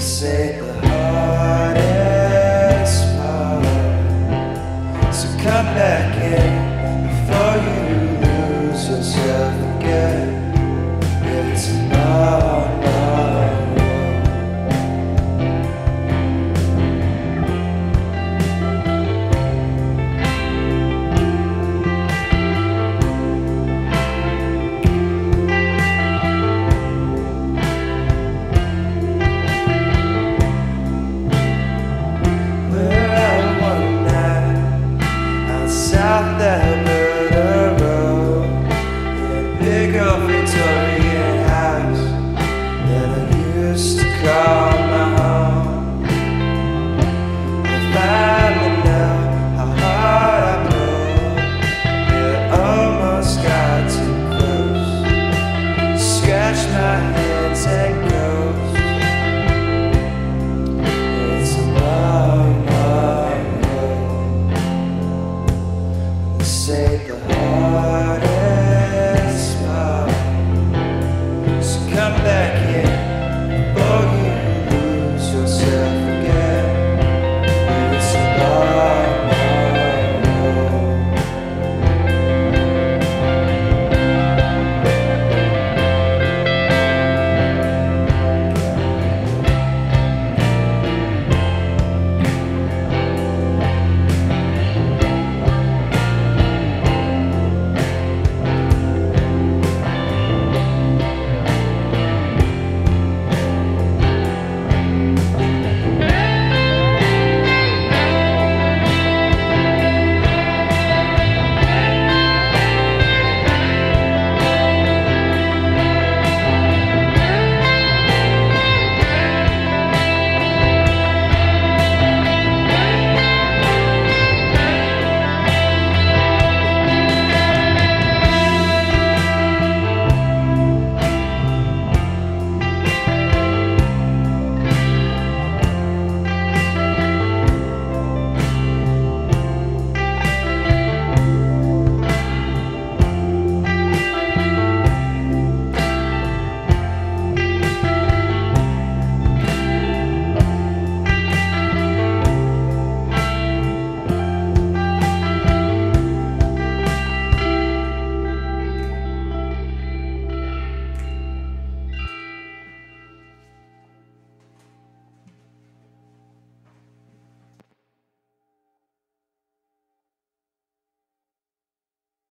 say the hardest part. So come back in.